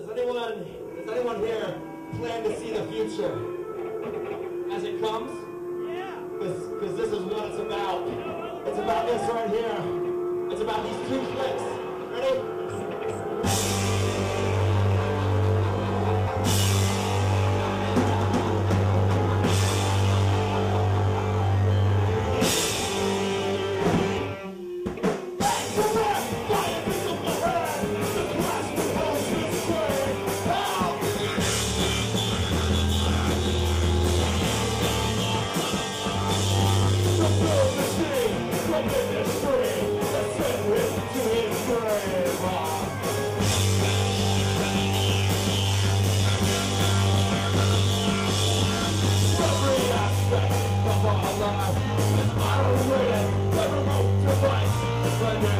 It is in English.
Does anyone, does anyone here plan to see the future as it comes? Yeah. Because this is what it's about. It's about this right here. Sunday.